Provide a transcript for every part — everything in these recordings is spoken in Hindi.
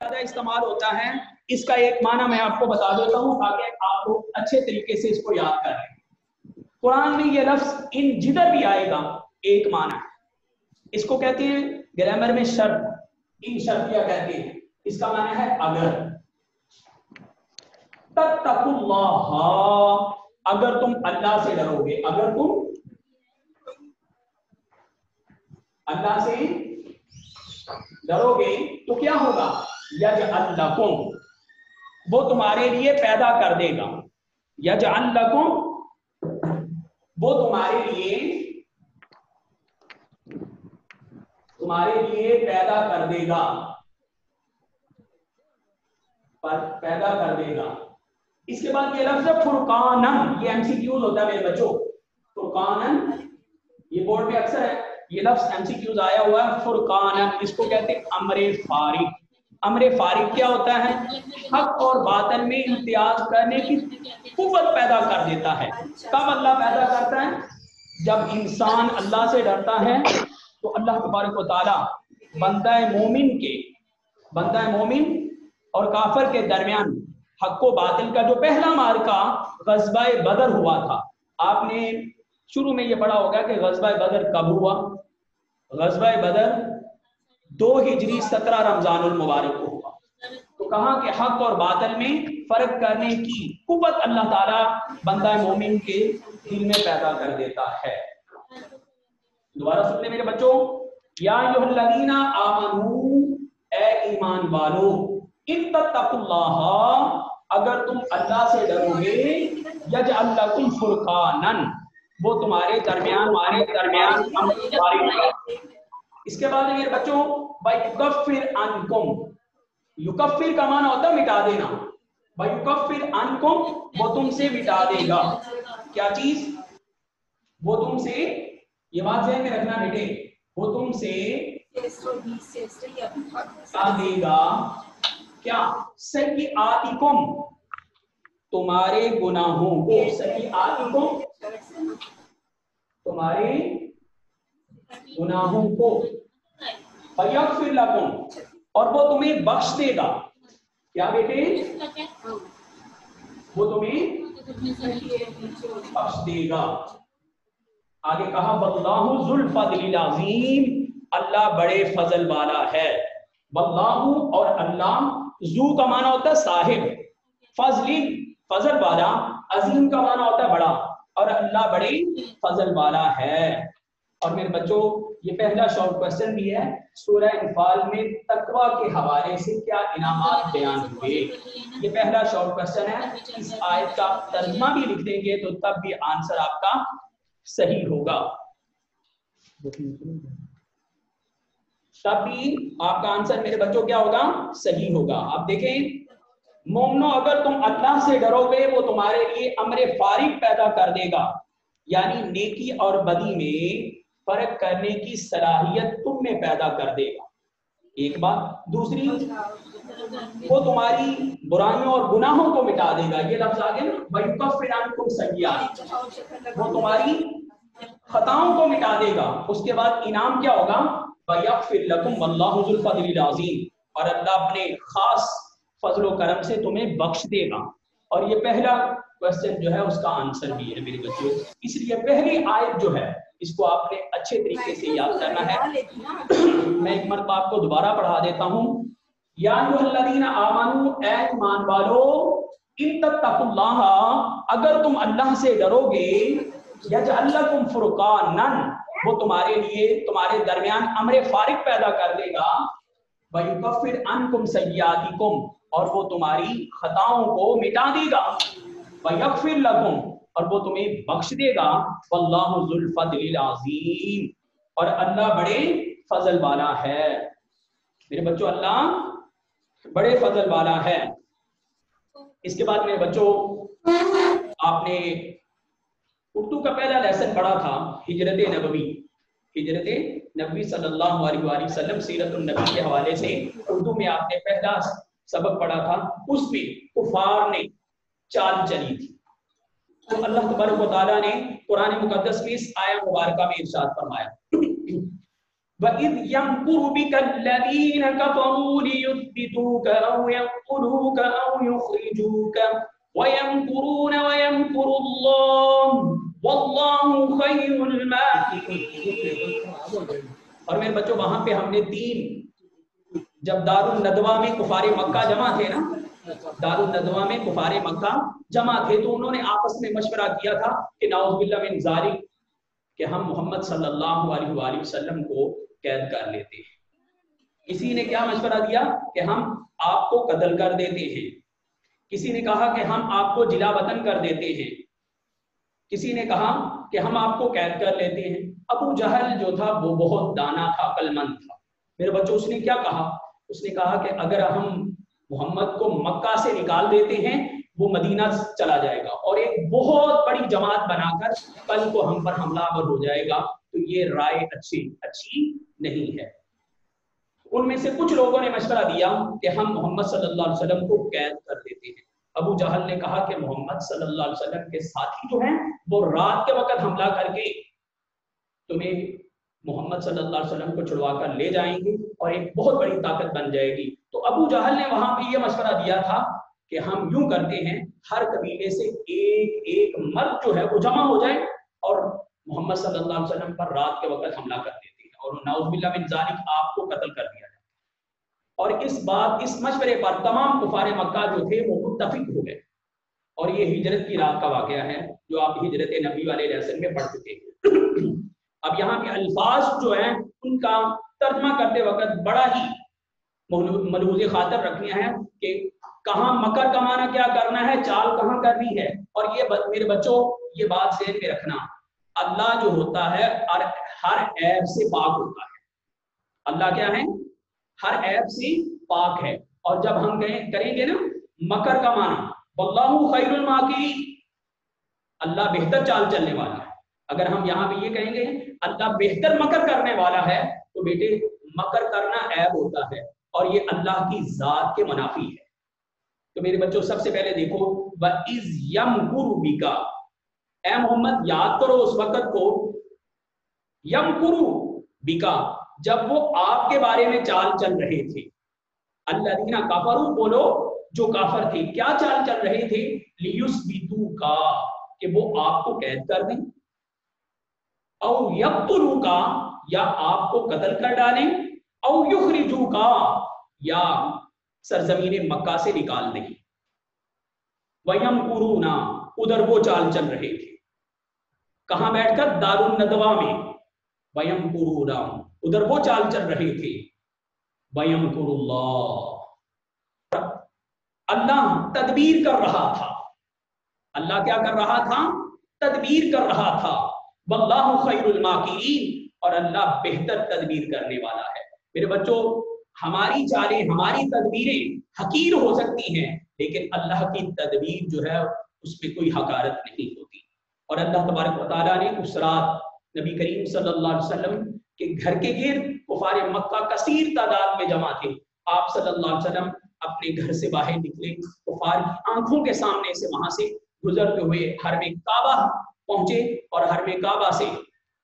ज़्यादा इस्तेमाल होता है, इसका एक माना मैं आपको बता देता हूँ, ताकि आप लोग अच्छे तरीके से इसको याद कर। लें कुरान में ये लफ्ज इन जिधर भी आएगा, एक माना है। इसको कहते हैं ग्रामर में शर्त। इन शर्तिया कहते हैं। इसका माना है अगर। तत्तकुल्लाह। अगर तुम अल्लाह से डरोगे। अगर तुम अल्लाह से डरोगे तो क्या होगा? यज अल्लाकुम वो तुम्हारे लिए पैदा कर देगा। यज अल्लाकुम वो तुम्हारे लिए तुम्हारे लिए पैदा कर देगा। पर पैदा कर देगा। इसके बाद ये लफ्ज है फुरकानन, ये एमसीक्यूज होता है मेरे बच्चों। फुरकानन, ये बोर्ड में अक्सर है, ये लफ्ज एमसीक्यूज आया हुआ है फुरकान इसको कहते हैं अमरे फारिक। अमरे फारिक क्या होता है? हक और बातन में इम्तियाज़ करने की कुत पैदा कर देता है। कब अल्लाह पैदा करता है? जब इंसान अल्लाह से डरता है तो अल्लाह तबारक ताला बंदा मोमिन के, बंदा मोमिन और काफर के दरमियान हक बातिल का जो पहला मार्का गजबा बदर हुआ था। आपने शुरू में ये पढ़ा होगा कि गजबा बदर कब हुआ? गजबा बदर दो हिजरी सत्रह रमज़ान मुबारक को हुआ। तो कहा कि हक और बादल में फ़र्क करने की कुत अल्लाह ताला बंदा मोमिन के दिल में पैदा कर देता है। दोबारा सुन ले मेरे बच्चों। या युहल्लदीना आमनू, ए ईमान वालो इन अगर तुम अल्लाह से डरोगे यज अल्लाह तुम फुरकानन, वो तुम्हारे दरमियान, हमारे दरमियान इसके बाद मेरे बच्चों युकफिर अनकुम युकफिर का माना होता है मिटा देना। युकफिर अनकुम वो तुमसे मिटा देगा। क्या चीज़? वो तुमसे ये बात ध्यान में रखना बेटे वो तुमसे मिटा देगा। क्या? सही आतिकुम तुम्हारे गुनाहों को सही आतिकुम तुम्हारे गुनाहों को फिर लकुम और वो तुम्हें बख्श देगा। क्या बेटे? वो तुम्हें बख्श देगा। आगे कहा बल्लाहु जुल्फीम अल्लाह बड़े फजल वाला है। बल्लाहु और अल्लाह, जू का माना होता है साहिब। फजली फजल वाला, अजीम का माना होता है बड़ा। और अल्लाह बड़े फजल वाला है। और मेरे बच्चों ये पहला शॉर्ट क्वेश्चन भी है। सूरह इनफाल में तकवा के हवाले से क्या इनाम बयान हुए? ये पहला शॉर्ट क्वेश्चन है। इस आयत का तर्जमा भी लिख देंगे तो तब भी आंसर आपका सही होगा। तब भी आपका आंसर मेरे बच्चों क्या होगा? सही होगा। आप देखें, मोमनो, अगर तुम अल्लाह से डरोगे, वो तुम्हारे लिए अमरे फारिग पैदा कर देगा। यानी नेकी और बदी में फ़र्क करने की सलाहियत तुम में पैदा कर देगा। एक बात, दूसरी, वो तुम्हारी बुराइयों और गुनाहों को मिटा देगा। ये लफ्ज आगे ना तुम सगिया वो तुम्हारी खताओं को मिटा देगा। उसके बाद इनाम क्या होगा? और अल्लाह अपने खास फजलो करम से तुम्हें बख्श देगा। और ये पहला क्वेश्चन जो है उसका आंसर भी है मेरे बच्चों। इसलिए पहली आयत जो है, इसको आपने अच्छे तरीके से याद करना है। मैं एक मरतबा आपको दोबारा पढ़ा देता हूँ। ईमान वालो, इन तत्तकुल्लाह, अगर तुम अल्लाह से डरोगे, यजअल्लकुम फुरकानन, वो तुम्हारे लिए, तुम्हारे दरमियान अमरे फारिग पैदा कर देगा। वयुकफिर अनकुम सय्यातिकुम और वो तुम्हारी खताओं को मिटा देगा। वयकफिर लकुम और वो तुम्हें बख्श देगा। अजीम। और अल्लाह बड़े फजल वाला है। मेरे बच्चों, अल्लाह बड़े फजल वाला है। इसके बाद मेरे बच्चों, आपने उर्दू का पहला लेसन पढ़ा था, हिजरत नबवी। हिजरत नबी सल्लल्लाहु अलैहि वसल्लम सीरत नबी के हवाले से उर्दू में आपने पहला सबक पढ़ा था। उसमें कुफार ने चाल चली थी। तो अल्लाह तबारक ने कुरान मुकदस में इस आया मुबारक में इरशाद फरमाया। वइद यमकुरु बिकल्लदीन कफरू लियुथबितूक औ यक़तलूक औ युखरिजूक। वयमकुरून वयमकुरुल्लाह वल्लाहु खैरुल माकिरीन. और मेरे बच्चों, वहाँ पे हमने तीन, जब दारुल नदवा में कुफारे मक्का जमा थे ना दारुल नदवा में कुफारे मक्का जमा थे तो उन्होंने आपस में मशवरा किया था कि नाउजुबिल्ला मिन जालिक, कि हम मोहम्मद सल्लल्लाहु अलैहि वसल्लम को कैद कर लेते हैं। किसी ने क्या मशवरा दिया कि हम आपको कत्ल कर देते हैं। किसी ने कहा कि हम आपको जिला वतन कर देते हैं। किसी ने कहा कि हम आपको कैद कर लेते हैं। अबू जहल जो था, वो बहुत दाना था अकलमंद था। मेरे बच्चों, उसने क्या कहा? उसने कहा कि अगर हम मोहम्मद को मक्का से निकाल देते हैं, वो मदीना चला जाएगा। और एक बहुत बड़ी जमात बनाकर कल को हम पर हमलावर हो जाएगा तो ये राय अच्छी अच्छी नहीं है। उनमें से कुछ लोगों ने मशवरा दिया कि हम मोहम्मद वसल्लम को कैद कर देते हैं। अबू जहल ने कहा कि मोहम्मद वसल्लम के साथी जो हैं, वो रात के वक्त हमला करके तुम्हें मोहम्मद वसल्लम को छुड़वा कर ले जाएँगे और एक बहुत बड़ी ताकत बन जाएगी। अबू जहल ने वहाँ पे ये मशवरा दिया था कि हम यूँ करते हैं, हर कबीले से एक एक मर्द जो है वो जमा हो जाए और मोहम्मद सल्लल्लाहु अलैहि वसल्लम पर रात के वक्त हमला कर देते हैं और नाउजुबिल्लाह मिन जालिक आपको कत्ल कर दिया जाए। और इस बात, इस मशवरे पर तमाम कुफार मक्का जो थे वो मुतफिक हो गए। और ये हिजरत की रात का वाकया है, जो आप हिजरत नबी वाले लेसन में पढ़ चुके हैं। अब यहाँ के अल्फाज जो हैं, उनका तर्जमा करते वक्त बड़ा ही मलूज खातर रखनी है कि कहा मकर कमाना क्या करना है चाल कहाँ करनी है और ये ब, मेरे बच्चों ये बात जहन में रखना। अल्लाह जो होता है हर हर ऐप से पाक होता है। अल्लाह क्या है? हर ऐप से पाक है। और जब हम कहें करेंगे ना मकर कमाना वल्लाहु खैरुल माकिरी अल्लाह बेहतर चाल चलने वाला है। अगर हम यहाँ पे ये कहेंगे अल्लाह बेहतर मकर करने वाला है तो बेटे मकर करना ऐब होता है। और ये अल्लाह की जात के मुनाफी है। तो मेरे बच्चों, सबसे पहले देखो वह इज़ यम बिका ए मोहम्मद, याद करो उस वक्त को। यम बिका जब वो आपके बारे में चाल चल रहे थे। अल्लाह काफरू, बोलो, जो काफर थे, क्या चाल चल रहे थे? लियुस बीतू का कि वो आपको कैद कर दें। और यकतुलू का या आपको कत्ल कर डालें। और युखरिजू का, या सरजमीन मक्का से निकाल दें वयम कुरूना, उधर वो चाल चल रहे थे। कहाँ बैठकर? दारुन नदवा में। वयम कुरूना, उधर वो चाल चल रहे थे। वयम अल्लाह तदबीर कर रहा था। अल्लाह क्या कर रहा था? तदबीर कर रहा था। वल्लाहु खैरुल माकिरीन। और अल्लाह बेहतर तदबीर करने वाला है। मेरे बच्चों, हमारी चालें हमारी तदबीरें हकीर हो सकती हैं, लेकिन अल्लाह की तदबीर जो है, उसमें कोई हकारत नहीं होती। और अल्लाह तबारक वाली ने उस रात नबी करीम सल्लल्लाहु अलैहि वसल्लम के घर के गिर्द कुफार मक्का कसीर तादाद में जमा थे। आप सल्लल्लाहु अलैहि वसल्लम अपने घर से बाहर निकले, कुफार की आँखों के सामने से वहाँ से गुजरते हुए हर में काबा पहुँचे और हर में काबा से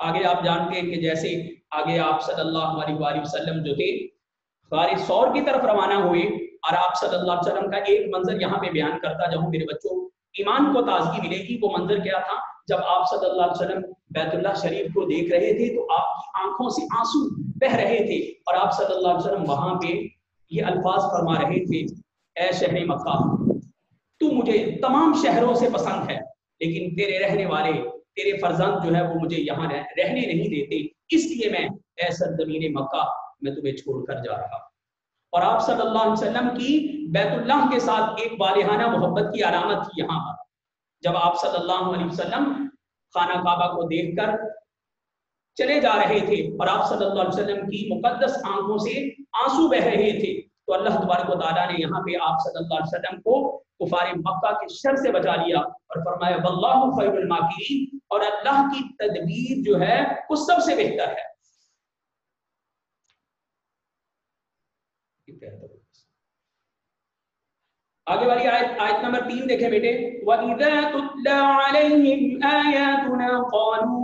आगे आप जानते हैं कि जैसे आगे आप वसल्लम जो थे गार सौर की तरफ़ रवाना हुए और आप वसल्लम का एक मंजर यहाँ पे बयान करता जाऊँ मेरे बच्चों ईमान को ताजगी मिलेगी वो मंजर क्या था? जब आप वसल्लम बैतुल्लाह शरीफ को देख रहे थे तो आपकी आँखों से आँसू बह रहे थे और आप वसल्लम वहाँ पे ये अल्फाज फरमा रहे थे ए शहर मक्का तू मुझे तमाम शहरों से पसंद है लेकिन तेरे रहने वाले तेरे फर्जंद जो है वो मुझे यहाँ रह, रहने नहीं देते इसलिए मैं ऐसा ज़मीन मक्का, मैं तुम्हें छोड़कर जा रहा और आप सल्लल्लाहु अलैहि वसल्लम की बैतुल्लाह के साथ एक वालिहाना मोहब्बत की अलामत थी यहाँ पर। जब आप सल्लल्लाहु अलैहि वसल्लम खाना काबा को देखकर चले जा रहे थे और आप सल्लल्लाहु अलैहि वसल्लम की मुकद्दस आँखों से आँसू बह रहे थे तो अल्लाह तबारक ताला ने यहाँ पे आप सल्लल्लाहु अलैहि वसल्लम को कुफार मक्का के शर से बचा लिया और फरमाया, वल्लाहु खैरुल माकिरीन। और अल्लाह की तदबीर जो है वो सबसे बेहतर है आगे वाली आयत आयत नंबर तीन देखे बेटे वइदा तुतला अलैहिम आयातुना qalu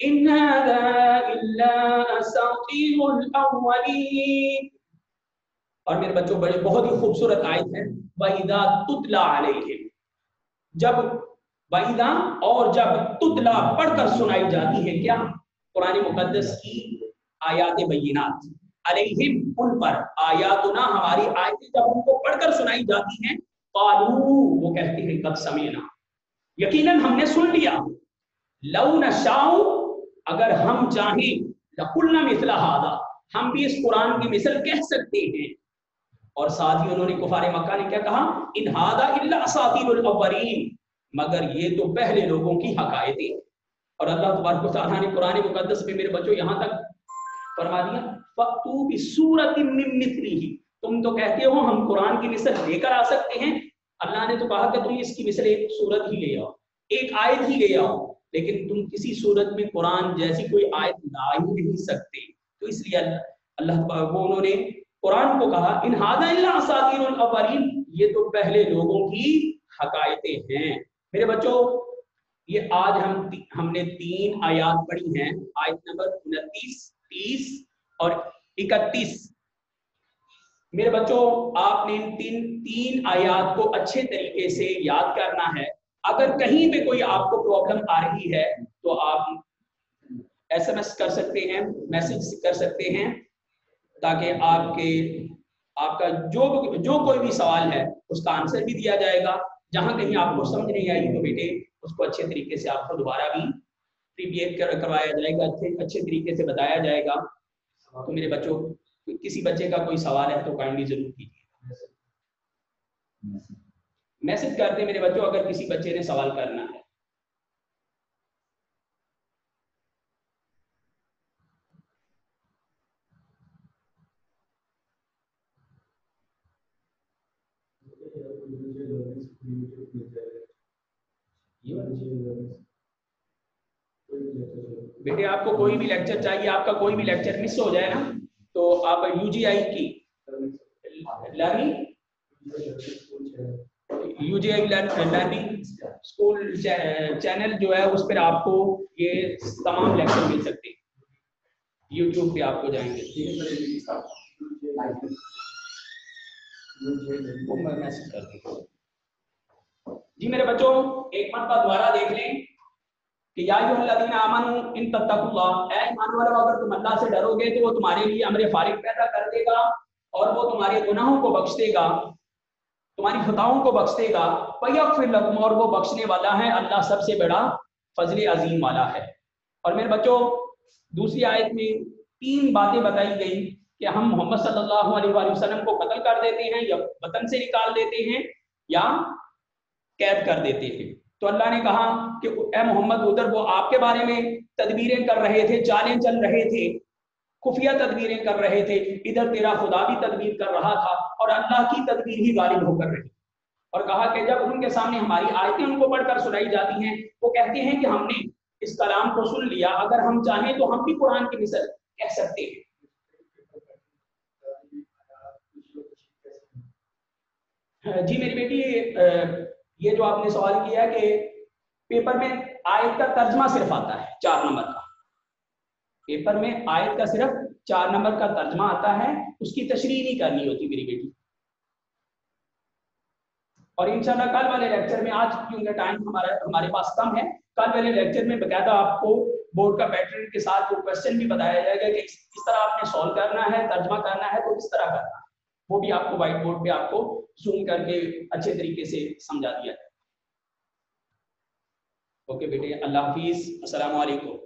इन और मेरे बच्चों बड़े बहुत ही खूबसूरत आयत है वहीदा तुतला अलैहिम। जब वहीदा और जब तुतला पढ़कर सुनाई जाती है क्या? कुरान मुकद्दस की आयात बैनात अलैहिम, उन पर आयातुना, हमारी आयतें जब उनको पढ़कर सुनाई जाती हैं, कालू, वो कहते हैं, कब समेना। यकीनन हमने सुन लिया। लव नशाऊ, अगर हम चाहें, लकुलना मिसला हादा। हम भी इस कुरान की मिसल कह सकते हैं। और साथ ही उन्होंने कुफार मक्का ने क्या कहा? इन हादा अव्वलीन. मगर ये तो पहले लोगों की हकायतें। और अल्लाह तबारक ने कुरान मुकद्दस में मेरे बच्चों यहाँ तक फरमा दिया फतू भी सूरत ही तुम तो कहते हो हम कुरान की मिसल लेकर आ सकते हैं। अल्लाह ने तो कहा कि तुम इसकी मिसल एक सूरत ही ले आओ, एक आयत ही ले आओ। लेकिन तुम किसी सूरत में कुरान जैसी कोई आयत ला ही नहीं सकते। तो इसलिए अल्लाह वो उन्होंने कुरान को कहा, इन हादावरीन ये तो पहले लोगों की हकायतें हैं। मेरे बच्चों, ये आज हम हमने तीन आयात पढ़ी हैं। आयत नंबर उनतीस, तीस और इकतीस। मेरे बच्चों, आपने इन तीन तीन आयात को अच्छे तरीके से याद करना है। अगर कहीं पे कोई आपको प्रॉब्लम आ रही है तो आप एसएमएस कर सकते हैं, मैसेज कर सकते हैं। ताकि आपके आपका जो जो कोई भी सवाल है उसका आंसर भी दिया जाएगा। जहाँ कहीं आपको समझ नहीं आई तो बेटे उसको अच्छे तरीके से आपको दोबारा भी प्रीपियर कर, करवाया जाएगा अच्छे अच्छे तरीके से बताया जाएगा। तो मेरे बच्चों किसी बच्चे का कोई सवाल है तो काइंडली ज़रूर कीजिए मैसेज करते मेरे बच्चों अगर किसी बच्चे ने सवाल करना है। बेटे आपको कोई भी लेक्चर चाहिए आपका कोई भी लेक्चर मिस हो जाए ना तो आप यूजीआई की learning UGI learning school channel जो है उस पर आपको ये तमाम लेक्चर मिल सकते हैं। यूट्यूब पे आपको जाएँगे। जी मेरे बच्चों, एक मरतबा दोबारा देख लें कि आमन इन अगर तुम अल्लाह से डरोगे तो वो तुम्हारे लिए अमर फारिग पैदा कर देगा और वो तुम्हारे गुनाहों को बख्श देगा, तुम्हारी खताओं को बख्श देगा। लकुम, और वो बख्शने वाला है, अल्लाह सबसे बड़ा फजल अजीम वाला है। और मेरे बच्चों, दूसरी आयत में तीन बातें बताई गई कि हम मोहम्मद सल्लल्लाहु अलैहि वसल्लम को कत्ल कर देते हैं या वतन से निकाल देते हैं या कैद कर देते हैं तो अल्लाह ने कहा कि, ए मोहम्मद, उधर वो आपके बारे में तदबीरें कर रहे थे चालें चल रहे थे, खुफिया तदबीरें कर रहे थे, इधर तेरा खुदा भी तदबीर कर रहा था और अल्लाह की तदबीर ही गालिब होकर रही। और कहा कि जब उनके सामने हमारी आयतें उनको पढ़कर सुनाई जाती हैं, वो कहते हैं कि हमने इस कलाम को सुन लिया। अगर हम चाहें तो हम भी कुरान की मिसल कह सकते हैं। जी मेरी बेटी ये जो आपने सवाल किया कि पेपर में आयत का तर्जमा सिर्फ़ आता है, चार नंबर का। पेपर में आयत का सिर्फ़ चार नंबर का तर्जमा आता है, उसकी तशरी नहीं करनी होती मेरी बेटी। और इंशाल्लाह कल वाले लेक्चर में आज क्योंकि टाइम हमारा, हमारे पास कम है, कल वाले लेक्चर में बकायदा आपको बोर्ड का पैटर्न के साथ वो क्वेश्चन भी बताया जाएगा कि किस तरह आपने सॉल्व करना है, तर्जमा करना है तो किस तरह करना है। वो भी आपको व्हाइट बोर्ड पे आपको जूम करके अच्छे तरीके से समझा दिया ओके बेटे, अल्लाह हाफिज वालेकुम